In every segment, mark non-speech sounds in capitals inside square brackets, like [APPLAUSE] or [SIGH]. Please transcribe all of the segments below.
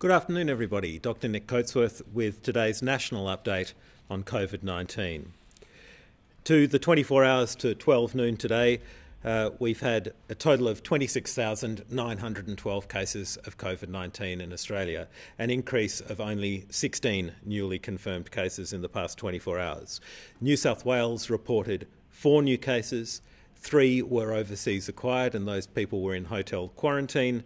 Good afternoon, everybody. Dr. Nick Coatsworth with today's national update on COVID 19. To the 24 hours to 12 noon today, uh, we've had a total of 26,912 cases of COVID 19 in Australia, an increase of only 16 newly confirmed cases in the past 24 hours. New South Wales reported four new cases, three were overseas acquired, and those people were in hotel quarantine.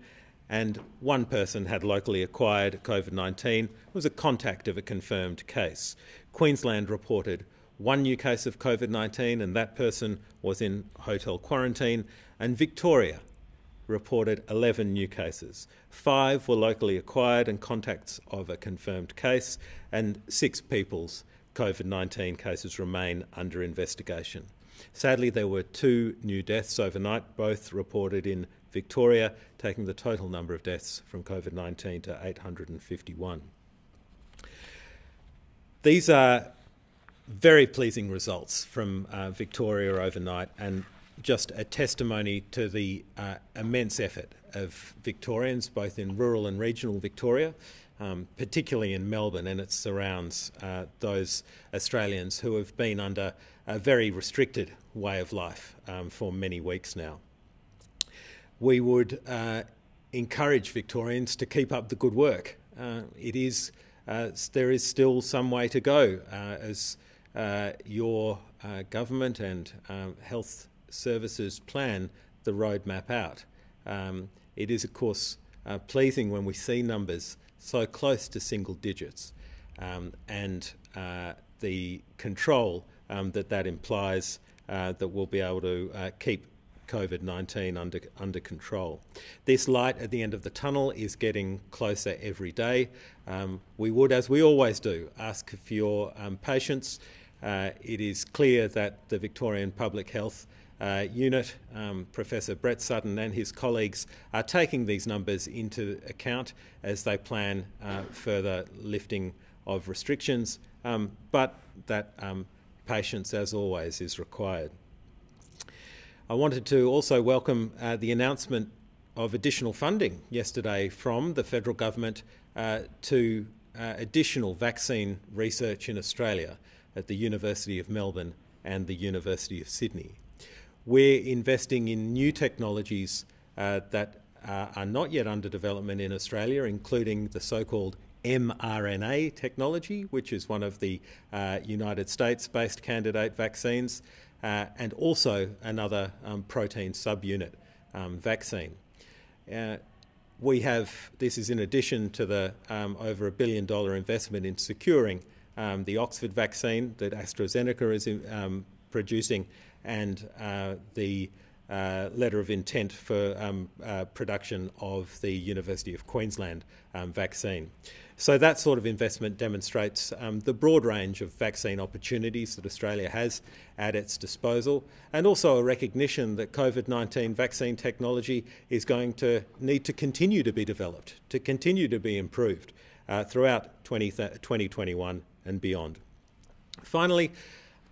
And one person had locally acquired COVID 19, was a contact of a confirmed case. Queensland reported one new case of COVID 19, and that person was in hotel quarantine. And Victoria reported 11 new cases. Five were locally acquired and contacts of a confirmed case, and six people's COVID 19 cases remain under investigation. Sadly, there were two new deaths overnight, both reported in Victoria, taking the total number of deaths from COVID 19 to 851. These are very pleasing results from uh, Victoria overnight and just a testimony to the uh, immense effort of Victorians, both in rural and regional Victoria, um, particularly in Melbourne and its surrounds, uh, those Australians who have been under a very restricted way of life um, for many weeks now. We would uh, encourage Victorians to keep up the good work. Uh, it is, uh, there is still some way to go as your government and um, health services plan the roadmap out. Um, it is, of course, uh, pleasing when we see numbers so close to single digits um, and uh, the control um, that that implies uh, that we'll be able to keep COVID 19 under, under control. This light at the end of the tunnel is getting closer every day. Um, we would, as we always do, ask for your um, patience uh, it is clear that the Victorian Public Health uh, Unit, um, Professor Brett Sutton and his colleagues are taking these numbers into account as they plan uh, further lifting of restrictions, um, but that um, patience, as always, is required. I wanted to also welcome uh, the announcement of additional funding yesterday from the federal government uh, to uh, additional vaccine research in Australia at the University of Melbourne and the University of Sydney. We're investing in new technologies uh, that uh, are not yet under development in Australia, including the so called mRNA technology, which is one of the uh, United States based candidate vaccines, uh, and also another um, protein subunit um, vaccine. Uh, we have, this is in addition to the um, over a billion dollar investment in securing um, the Oxford vaccine that AstraZeneca is um, producing, and uh, the uh, letter of intent for um, uh, production of the University of Queensland um, vaccine. So, that sort of investment demonstrates um, the broad range of vaccine opportunities that Australia has at its disposal, and also a recognition that COVID 19 vaccine technology is going to need to continue to be developed, to continue to be improved uh, throughout 20, 2021 and beyond. Finally,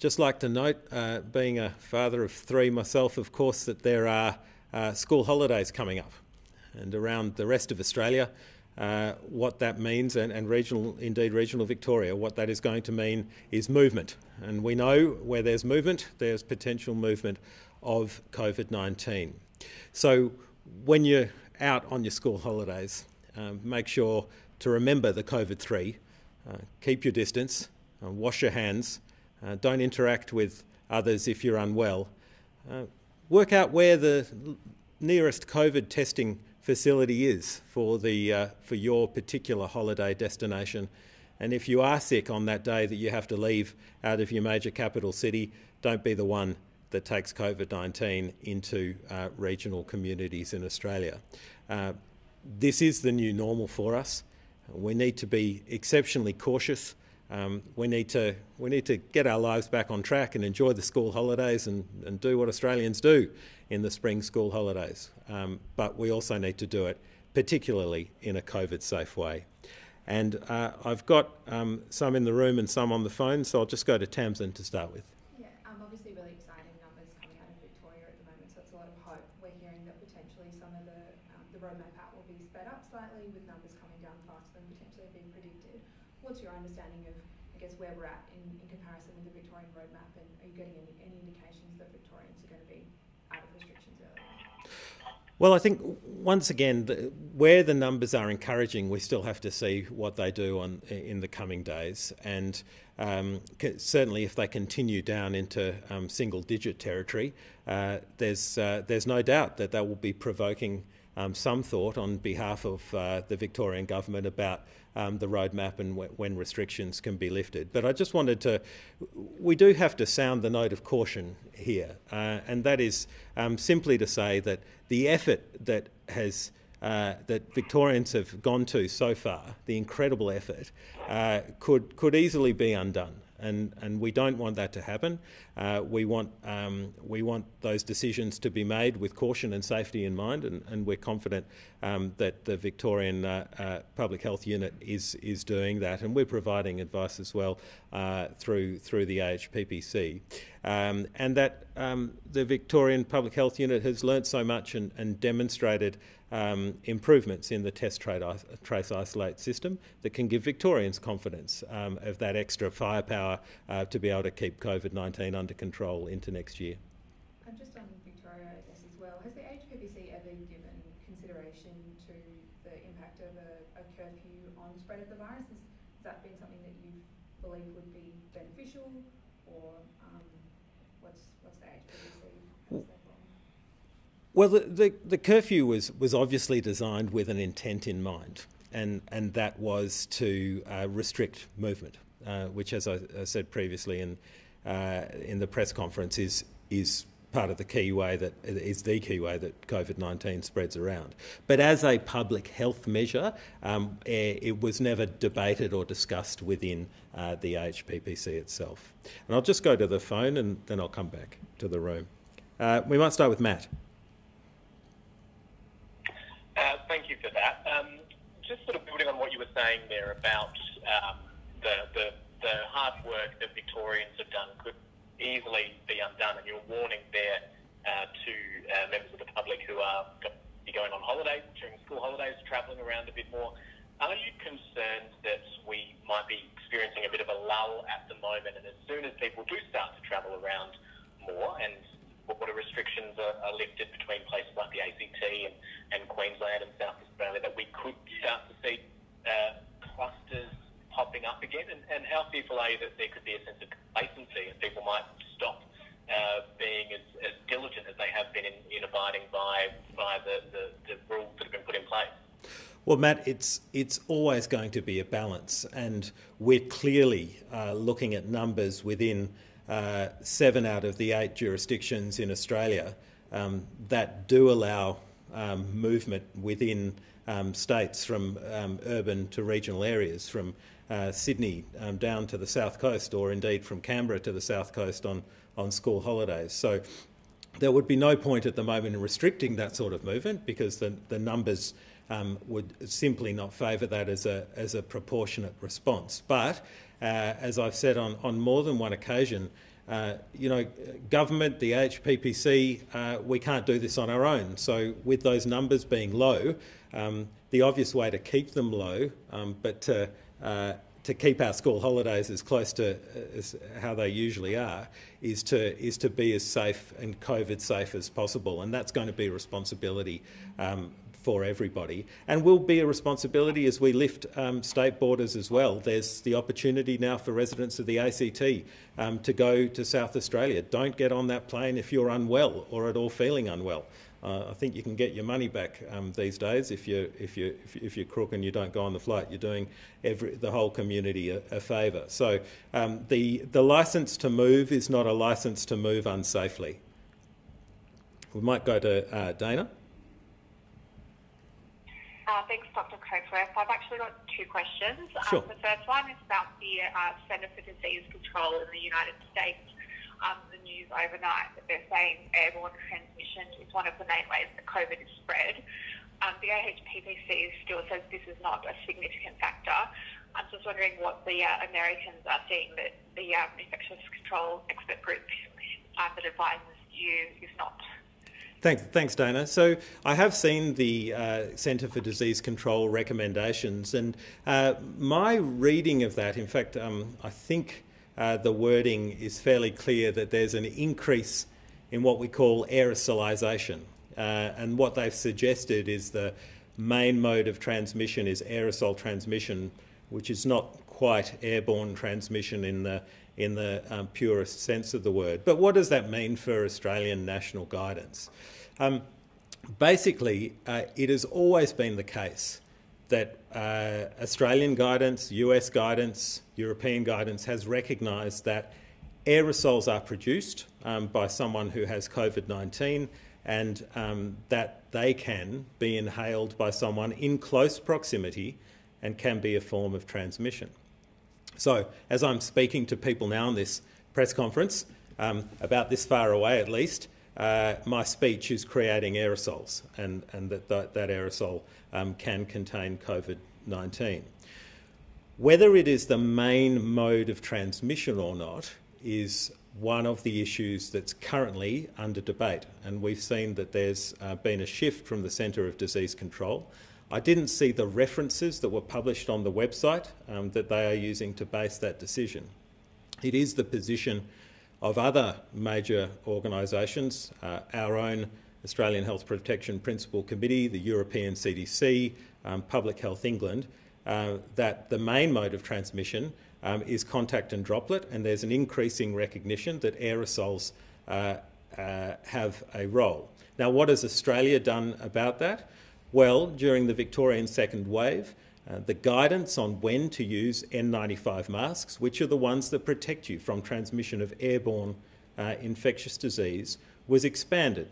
just like to note, uh, being a father of three myself, of course, that there are uh, school holidays coming up. And around the rest of Australia, uh, what that means, and, and, regional, indeed regional Victoria, what that is going to mean is movement. And we know where there's movement, there's potential movement of COVID 19. So when you're out on your school holidays, um, make sure to remember the COVID 3 uh, keep your distance, uh, wash your hands, uh, don't interact with others if you're unwell. work out where the nearest COVID testing facility is for, the, uh, for your particular holiday destination. And if you are sick on that day that you have to leave out of your major capital city, don't be the one that takes COVID 19 into uh, regional communities in Australia. Uh, this is the new normal for us. We need to be exceptionally cautious. Um, we, need to, we need to get our lives back on track and enjoy the school holidays and, and do what Australians do in the spring school holidays. Um, but we also need to do it particularly in a COVID safe way. And uh, I've got um, some in the room and some on the phone, so I'll just go to Tamsin to start with. Yeah, um, obviously really exciting numbers coming out of Victoria at the moment, so it's a lot of hope. We're hearing that potentially some of the, um, the roadmap out will be sped up slightly slightly with numbers coming down faster than potentially have been predicted. What's your understanding of, I guess, where we're at in, in comparison with the Victorian roadmap, and are you getting any, any indications that Victorians are going to be out of restrictions early? Well, I think once again, the, where the numbers are encouraging, we still have to see what they do on in the coming days. And um, certainly, if they continue down into um, single-digit territory, uh, there's uh, there's no doubt that that will be provoking um, some thought on behalf of uh, the Victorian government about um, the roadmap and when restrictions can be lifted. But I just wanted to, we do have to sound the note of caution here, uh, and that is um, simply to say that the effort that has uh, that Victorians have gone to so far, the incredible effort, uh, could could easily be undone and, and we don't want that to happen. Uh, we, want, um, we want those decisions to be made with caution and safety in mind, and, and we're confident um, that the Victorian uh, uh, Public Health Unit is, is doing that, and we're providing advice as well uh, through, through the AHPPC. Um, and that um, the Victorian Public Health Unit has learnt so much and, and demonstrated um, improvements in the test trace isolate system that can give Victorians confidence um, of that extra firepower uh, to be able to keep COVID 19 under control into next year. And just on Victoria, I guess as well, has the AHPPC ever given consideration to the impact of a, a curfew on spread of the virus? Has, has, that been something that you believe would be beneficial, or um, what's what's the? Well, the, the, the, curfew was, was obviously designed with an intent in mind, and, and that was to uh, restrict movement, uh, which, as I, I, said previously in, uh, in the press conference, is, is part of the key way that is the key way that COVID 19 spreads around. But as a public health measure, um, eh, it was never debated or discussed within uh, the AHPPC itself. And I'll just go to the phone and then I'll come back to the room. Uh, we might start with Matt. Uh, thank you for that. Um, just sort of building on what you were saying there about um, the, the, the hard work that Victorians have done easily be undone, and you're warning there uh, to uh, members of the public who are going on holidays during school holidays, travelling around a bit more. Are you concerned that we might be experiencing a bit of a lull at the moment, and as soon as people do start to travel around more and border restrictions are, are lifted between places like the ACT and, and Queensland and South Australia, that we could start to see uh, clusters popping up again? And, and how fearful are you that there could be a sense of complacency and people might stop uh, being as, as diligent as they have been in, in abiding by, by the, the, the rules that have been put in place? Well, Matt, it's it's always going to be a balance, and we're clearly uh, looking at numbers within uh, seven out of the eight jurisdictions in Australia um, that do allow um, movement within um, states from um, urban to regional areas, from uh, Sydney um, down to the south coast, or indeed from Canberra to the south coast on, on school holidays. So there would be no point at the moment in restricting that sort of movement because the, the numbers um, would simply not favour that as a, as a proportionate response. But uh, as I've said on, on more than one occasion, uh, you know, government, the AHPPC, uh, we can't do this on our own. So with those numbers being low, um, the obvious way to keep them low, um, but to, uh, to keep our school holidays as close to uh, as how they usually are, is to is to be as safe and COVID safe as possible, and that's going to be a responsibility um, for everybody and will be a responsibility as we lift um, state borders as well. There's the opportunity now for residents of the ACT um, to go to South Australia. Don't get on that plane if you're unwell or at all feeling unwell. Uh, I think you can get your money back um, these days if you if you if you're crook and you don't go on the flight. You're doing every, the whole community a, a favour. So um, the the license to move is not a license to move unsafely. We might go to uh, Dana. Uh, thanks, Dr. Coatsworth. I've actually got two questions. Sure. Um, the first one is about the uh, Centre for Disease Control in the United States. Um, the news overnight that they're saying airborne transmission is one of the main ways that COVID is spread. Um, the AHPPC still says this is not a significant factor. I'm just wondering what the uh, Americans are seeing that the um, infectious control expert group uh, that advises you is not Thanks, thanks, Dana. So I have seen the uh, Centre for Disease Control recommendations, and uh, my reading of that, in fact, um, I think uh, the wording is fairly clear that there's an increase in what we call aerosolisation. Uh, and what they've suggested is the main mode of transmission is aerosol transmission, which is not quite airborne transmission in the in the um, purest sense of the word. But what does that mean for Australian national guidance? Um, basically, uh, it has always been the case that uh, Australian guidance, US guidance, European guidance has recognised that aerosols are produced um, by someone who has COVID 19 and um, that they can be inhaled by someone in close proximity and can be a form of transmission. So, as I'm speaking to people now in this press conference, um, about this far away at least, uh, my speech is creating aerosols, and, and that, that, that aerosol um, can contain COVID 19. Whether it is the main mode of transmission or not is one of the issues that's currently under debate, and we've seen that there's uh, been a shift from the Centre of Disease Control I didn't see the references that were published on the website um, that they are using to base that decision. It is the position of other major organisations, uh, our own Australian Health Protection Principal Committee, the European CDC, um, Public Health England, uh, that the main mode of transmission um, is contact and droplet, and there's an increasing recognition that aerosols uh, uh have a role. Now, what has Australia done about that? Well, during the Victorian second wave, uh, the guidance on when to use N95 masks, which are the ones that protect you from transmission of airborne uh, infectious disease, was expanded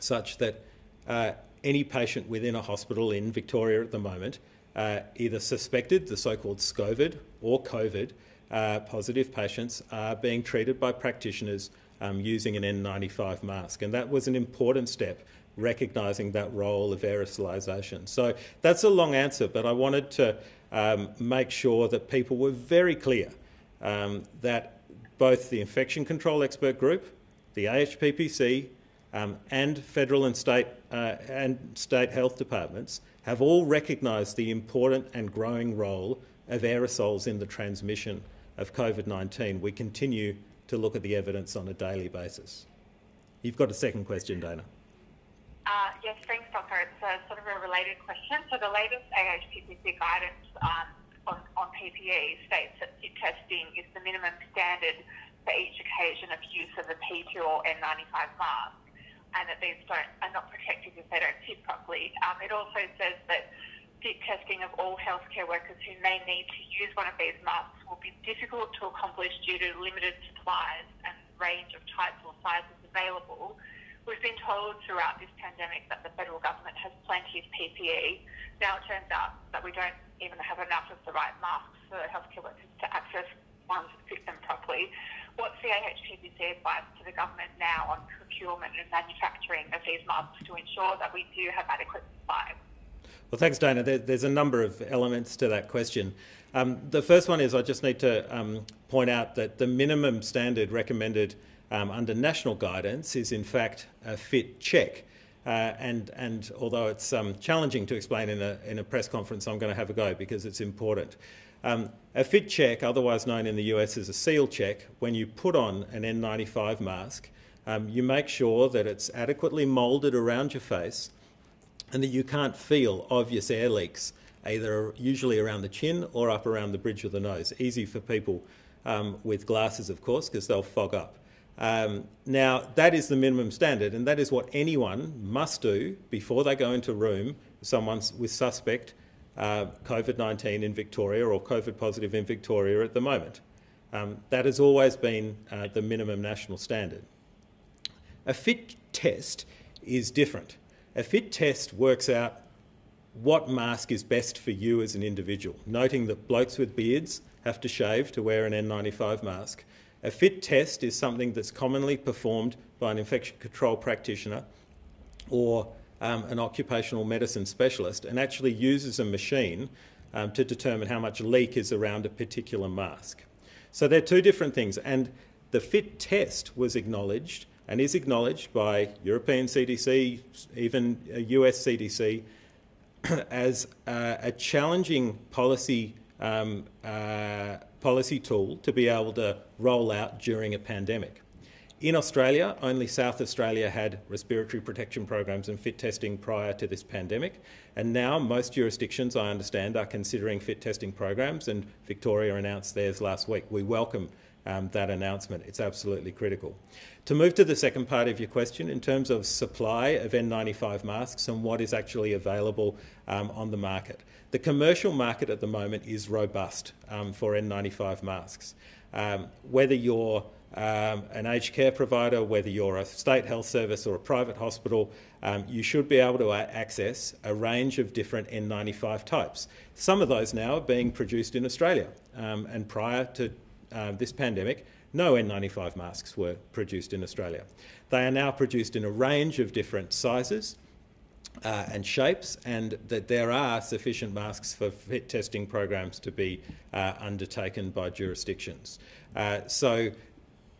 such that uh, any patient within a hospital in Victoria at the moment, uh, either suspected, the so called SCOVID, or COVID uh, positive patients, are being treated by practitioners um, using an N95 mask. And that was an important step recognising that role of aerosolisation. So that's a long answer, but I wanted to um, make sure that people were very clear um, that both the infection control expert group, the AHPPC, um, and federal and state uh, and state health departments have all recognised the important and growing role of aerosols in the transmission of COVID-19. We continue to look at the evidence on a daily basis. You've got a second question, Dana. Uh, yes, thanks, Doctor. It's a, sort of a related question. So the latest AHPPC guidance um, on, on PPE states that testing is the minimum standard for each occasion of use of a P2 or N95 mask, and that these don't, are not protected if they don't fit properly. Um, it also says that fit testing of all healthcare workers who may need to use one of these masks will be difficult to accomplish due to limited supplies and range of types or sizes available We've been told throughout this pandemic that the federal government has plenty of PPE. Now it turns out that we don't even have enough of the right masks for healthcare workers to access ones that fit them properly. What's the AHPPC advice to the government now on procurement and manufacturing of these masks to ensure that we do have adequate supply? Well, thanks, Dana. There, there's a number of elements to that question. Um, the first one is I just need to um, point out that the minimum standard recommended um, under national guidance is in fact a fit check. Uh, and, and although it's um, challenging to explain in a, in a press conference, I'm going to have a go because it's important. Um, a fit check, otherwise known in the US as a seal check, when you put on an N95 mask, um, you make sure that it's adequately moulded around your face and that you can't feel obvious air leaks, either usually around the chin or up around the bridge of the nose. Easy for people um, with glasses, of course, because they'll fog up. Um, now, that is the minimum standard, and that is what anyone must do before they go into a room with someone with suspect uh, COVID 19 in Victoria or COVID positive in Victoria at the moment. Um, that has always been uh, the minimum national standard. A fit test is different. A fit test works out what mask is best for you as an individual, noting that blokes with beards have to shave to wear an N95 mask a fit test is something that's commonly performed by an infection control practitioner or um, an occupational medicine specialist and actually uses a machine um, to determine how much leak is around a particular mask. So they're two different things, and the fit test was acknowledged and is acknowledged by European CDC, even US CDC, [CLEARS THROAT] as a challenging policy um, uh, policy tool to be able to roll out during a pandemic. In Australia, only South Australia had respiratory protection programs and fit testing prior to this pandemic. And now most jurisdictions, I understand, are considering fit testing programs, and Victoria announced theirs last week. We welcome um, that announcement. It's absolutely critical. To move to the second part of your question, in terms of supply of N95 masks and what is actually available um, on the market, the commercial market at the moment is robust um, for N95 masks. Um, whether you're um, an aged care provider, whether you're a state health service or a private hospital, um, you should be able to access a range of different N95 types. Some of those now are being produced in Australia, um, and prior to uh, this pandemic, no N95 masks were produced in Australia. They are now produced in a range of different sizes. Uh, and shapes, and that there are sufficient masks for fit testing programs to be uh, undertaken by jurisdictions. Uh, so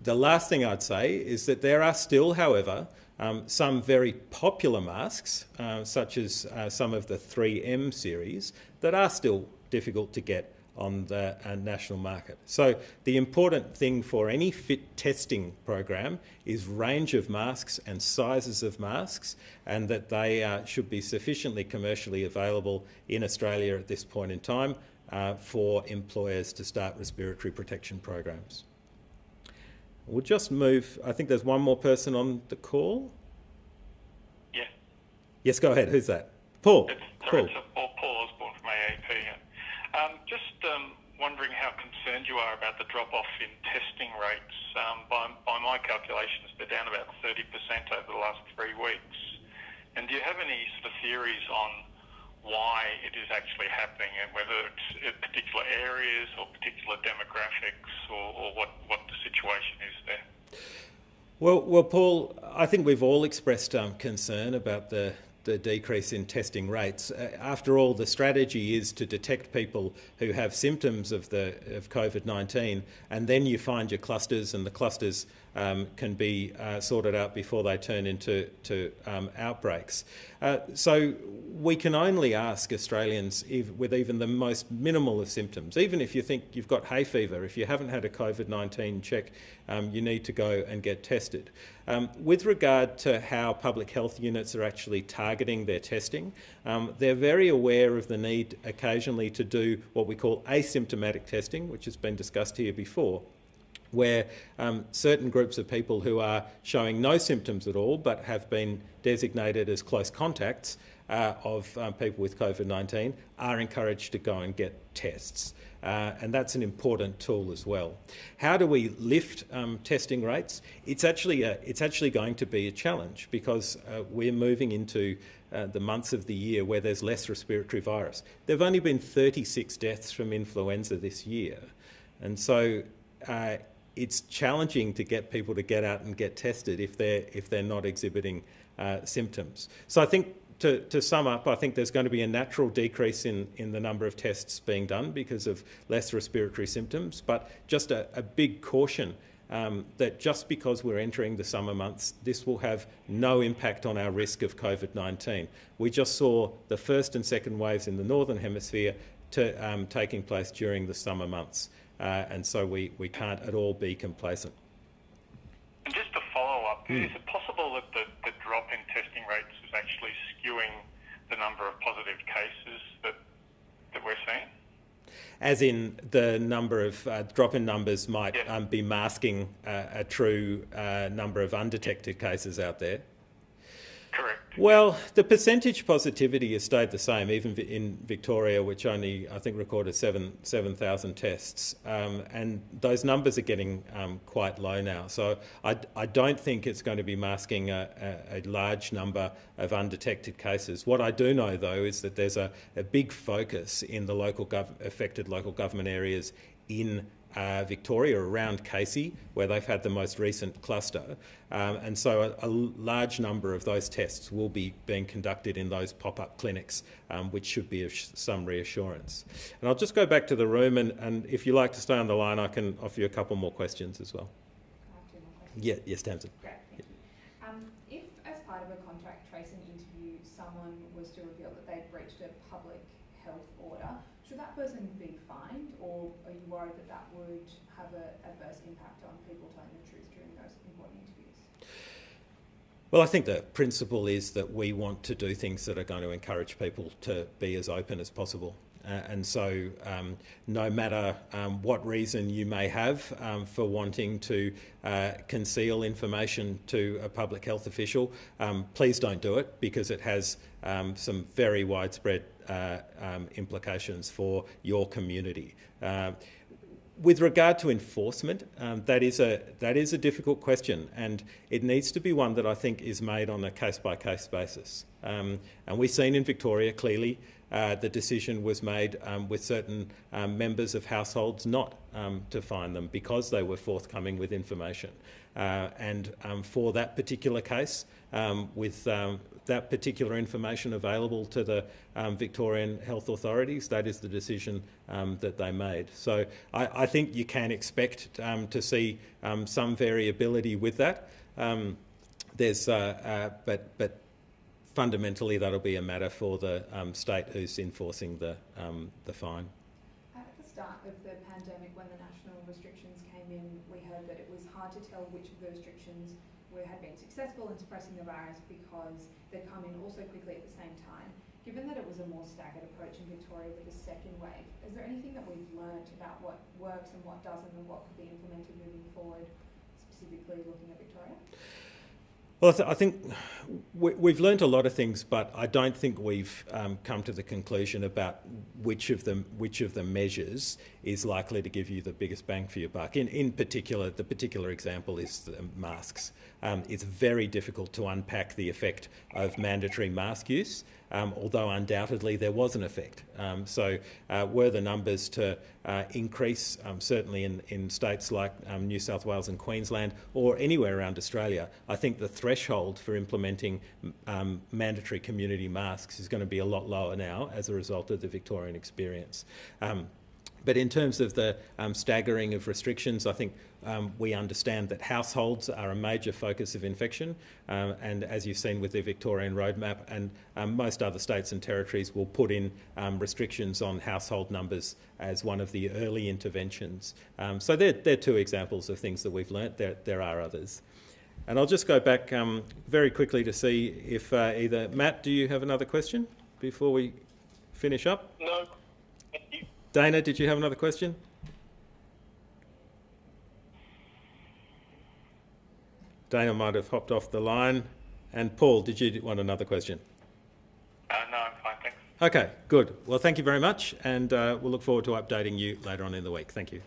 the last thing I'd say is that there are still, however, um, some very popular masks, uh, such as some of the 3M series, that are still difficult to get on the uh, national market. So the important thing for any fit testing program is range of masks and sizes of masks and that they uh, should be sufficiently commercially available in Australia at this point in time uh, for employers to start respiratory protection programs. We'll just move. I think there's one more person on the call. Yeah. Yes, go ahead. Who's that? Paul. It's, Paul. It's Paul, Paul Osborne from AAP. Um, just um, wondering how concerned you are about the drop off in testing rates. Um, by, by my calculations, they're down about 30% over the last three weeks. And do you have any sort of theories on why it is actually happening and whether it's particular areas or particular demographics or, or what, what the situation is there. Well, well, Paul, I think we've all expressed um, concern about the the decrease in testing rates. Uh, after all, the strategy is to detect people who have symptoms of the of COVID-19, and then you find your clusters, and the clusters um, can be uh, sorted out before they turn into to, um, outbreaks. Uh, so we can only ask Australians with even the most minimal of symptoms, even if you think you've got hay fever, if you haven't had a COVID-19 check, um, you need to go and get tested. Um, with regard to how public health units are actually targeting their testing, um, they're very aware of the need occasionally to do what we call asymptomatic testing, which has been discussed here before where um, certain groups of people who are showing no symptoms at all but have been designated as close contacts uh, of um, people with COVID 19 are encouraged to go and get tests. Uh, and that's an important tool as well. How do we lift um, testing rates? It's actually, a, it's actually going to be a challenge because uh, we're moving into uh, the months of the year where there's less respiratory virus. There have only been 36 deaths from influenza this year. And so uh, it's challenging to get people to get out and get tested if they're, if they're not exhibiting uh, symptoms. So I think to, to, sum up, I think there's going to be a natural decrease in, in the number of tests being done because of less respiratory symptoms, but just a, a big caution um, that just because we're entering the summer months, this will have no impact on our risk of COVID 19. We just saw the first and second waves in the Northern Hemisphere to, um, taking place during the summer months, uh, and so we, we can't at all be complacent. And just to follow up, mm. is it possible that the, the drop in testing rates is actually skewing the number of positive cases that, that we're seeing? As in the number of uh, drop in numbers might yeah. um, be masking uh, a true uh, number of undetected cases out there. Well, the percentage positivity has stayed the same, even in Victoria, which only, I think, recorded seven 7,000 tests. Um, and those numbers are getting um, quite low now. So I, I, don't think it's going to be masking a, a, a, large number of undetected cases. What I do know, though, is that there's a, a big focus in the local affected local government areas in uh, Victoria, around Casey, where they've had the most recent cluster. Um, and so a, a, large number of those tests will be being conducted in those pop up clinics, um, which should be of some reassurance. And I'll just go back to the room, and, and if you like to stay on the line, I can offer you a couple more questions as well. Yeah, yes, Tamsin. Great, thank yeah. you. Um, if, as part of a contact tracing interview, someone was to reveal that they'd breached a public health order, should that person be fined, or are you worried that would have an adverse impact on people telling the truth during those important interviews? Well, I think the principle is that we want to do things that are going to encourage people to be as open as possible. Uh, and so, um, no matter um, what reason you may have um, for wanting to uh, conceal information to a public health official, um, please don't do it because it has um, some very widespread uh, um, implications for your community. With regard to enforcement, um, that is a that is a difficult question, and it needs to be one that I think is made on a case by case basis. Um, and we've seen in Victoria clearly uh, the decision was made um, with certain um, members of households not um, to fine them because they were forthcoming with information. Uh, and um, for that particular case, with that particular information available to the um, Victorian health authorities. That is the decision um, that they made. So I, I think you can expect um, to see some variability with that. there's, uh, uh, but, but fundamentally, that'll be a matter for the um, state who's enforcing the, um, the fine. At the start of the pandemic, when the national restrictions came in, we heard that it was hard to tell which of the restrictions were, had been successful in suppressing the virus because they come in also quickly at the same time. Given that it was a more staggered approach in Victoria with the second wave, is there anything that we've learnt about what works and what doesn't and what could be implemented moving forward, specifically looking at Victoria? Well, I, th- I think we, have learned a lot of things, but I don't think we've um, come to the conclusion about which of them which of the measures is likely to give you the biggest bang for your buck. In in particular, the particular example is the masks. Um, it's very difficult to unpack the effect of mandatory mask use um, although undoubtedly there was an effect. Um, so, uh, were the numbers to uh, increase, um, certainly in, in states like um, New South Wales and Queensland or anywhere around Australia, I think the threshold for implementing um, mandatory community masks is going to be a lot lower now as a result of the Victorian experience. But in terms of the um, staggering of restrictions, I think um, we understand that households are a major focus of infection. Um, and as you've seen with the Victorian roadmap, and um, most other states and territories will put in um, restrictions on household numbers as one of the early interventions. Um, so they're, they're two examples of things that we've learnt. There, there are others. And I'll just go back very quickly to see if uh, either Matt, do you have another question before we finish up? No. Dana, did you have another question? Dana might have hopped off the line. And Paul, did you want another question? Uh, no, I'm fine, thanks. Okay, good. Well, thank you very much, and uh, we'll look forward to updating you later on in the week. Thank you.